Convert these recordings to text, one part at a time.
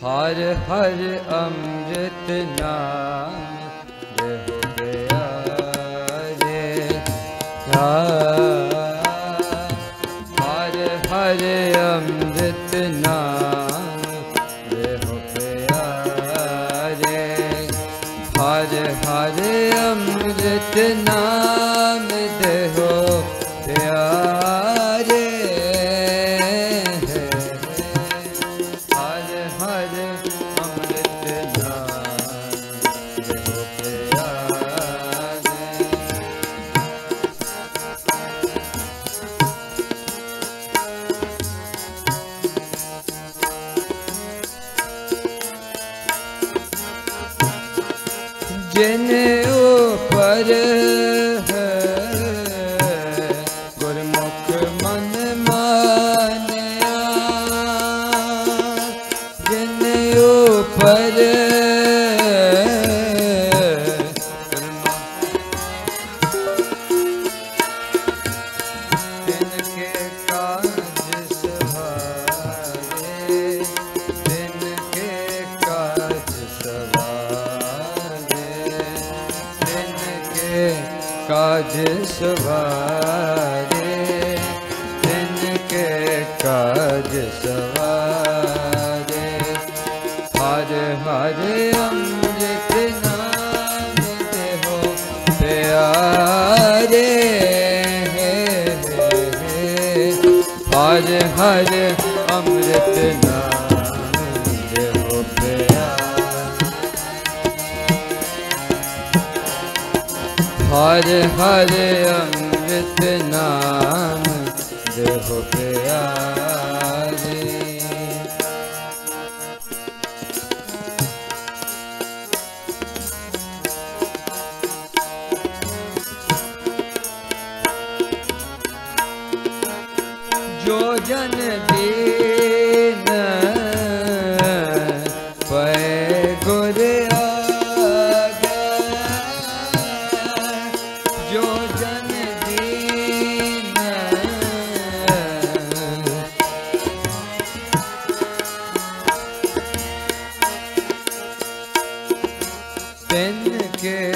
हर हर अमृतनारे çare ਕਾਜ ਸਵਾਰੇ, ਤਿਨ ਕੇ ਕਾਜ ਸਵਾਰੇ। ਹਰ ਹਰ ਅੰਮ੍ਰਿਤ ਨਾਮ ਤੇ ਹੋ ਪਿਆਰੇ ਹਰ ਹਰ ਅੰਮ੍ਰਿਤ ਨਾਮ ਹਰ ਹਰ ਅੰਮ੍ਰਿਤ ਨਾਮ ਦੇਹੋ Ben ke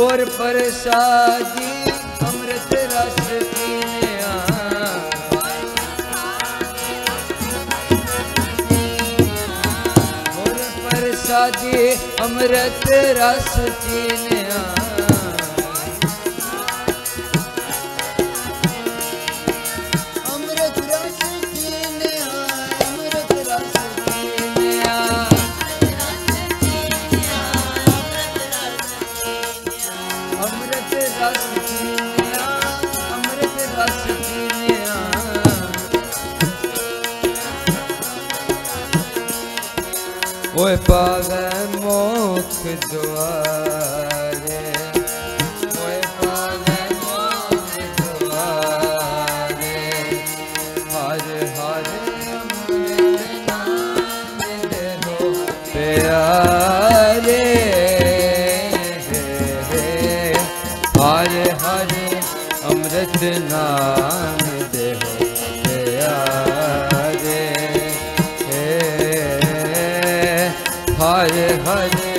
ਗੁਰ ਪ੍ਰਸਾਦੀ ਅੰਮ੍ਰਿਤ ਰਸ ਪੀਨਿਆ ਗੁਰ ਪ੍ਰਸਾਦੀ ਅੰਮ੍ਰਿਤ ਰਸ ਪੀਨਿਆ ਓਏ ਪਾਵੇ ਮੋਖ ਦੁਆਰੇ ਓਏ ਪਾਵੇ ਮੋਖ ਦੁਆਰੇ ਹਰ ਹਰ ਅੰਮ੍ਰਿਤ ਨਾਮ ਦੇ ਹੋ। ਪਿਆਰੇ ਹਰ ਹਰ ਅੰਮ੍ਰਿਤ ਨਾਮ ਦੇ ਹੋ Hare Hare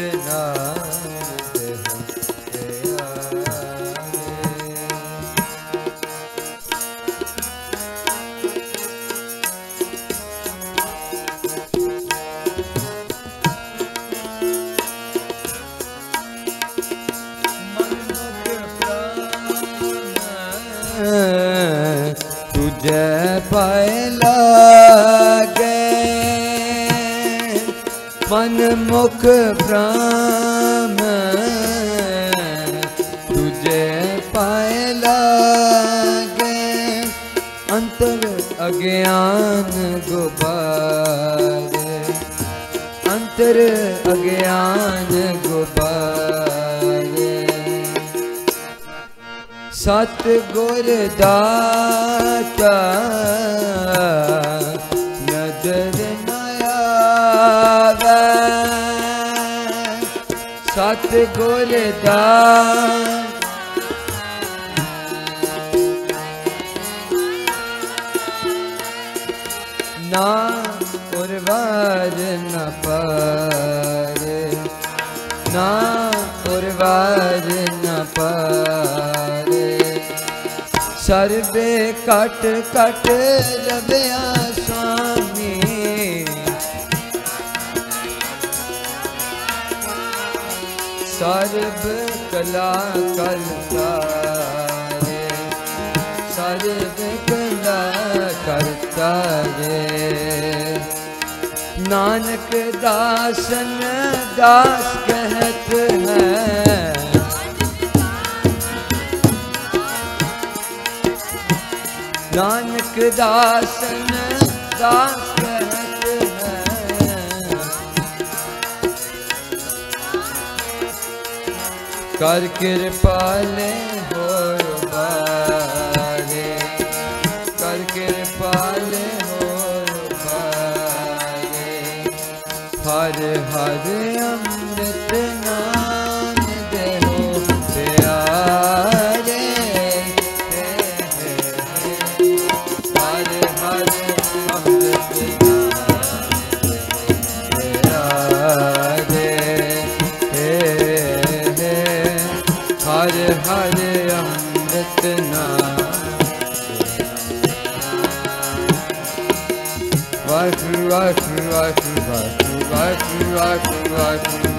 कृष्णा ਮੁਖ ਪ੍ਰਾਮ ਤੁਝੇ ਪਾਇ ਲਾਗੇ ਅੰਤਰ ਅਗਿਆਨ ਗੁਬਾਰ। ਅੰਤਰ ਅਗਿਆਨ ਗੁਬਾਰ। ਸਤ ਗੁਰ ਦਾਤਾ ਸਤ ਗੁਰ ਦਾਤਾ ਨਾ ਉਰਵਾਰ ਨ ਪਾਰੇ। ਨਾ ਉਰਵਾਰ ਸਰਬੇ ਕਟ ਕਟ ਰਵਿਆ ਸਰਬ ਕਲਾ ਕਰਤਾਰੇ ਸਰਬ ਕਲਾ ਕਰਤਾਰੇ ਨਾਨਕ ਦਾਸਨ ਦਾਸ ਕਹਤ ਹੈ ਨਾਨਕ ਦਾਸਨ ਦਾਸ ਕਰ ਕਿਰਪਾਲੇ ਹੋਇ ਬਾਰੇ ਕਰ ਕਿਰਪਾਲੇ ਹੋਇ ਬਾਰੇ ਹਰ ਹਰ ਹਰ ਹਰ ਅੰਮ੍ਰਿਤ ਨਾਮ ਵਾਹਿਗੁਰੂ ਵਾਹਿਗੁਰੂ ਵਾਹਿਗੁਰੂ ਵਾਹਿਗੁਰੂ ਵਾਹਿਗੁਰੂ ਵਾਹਿਗੁਰੂ।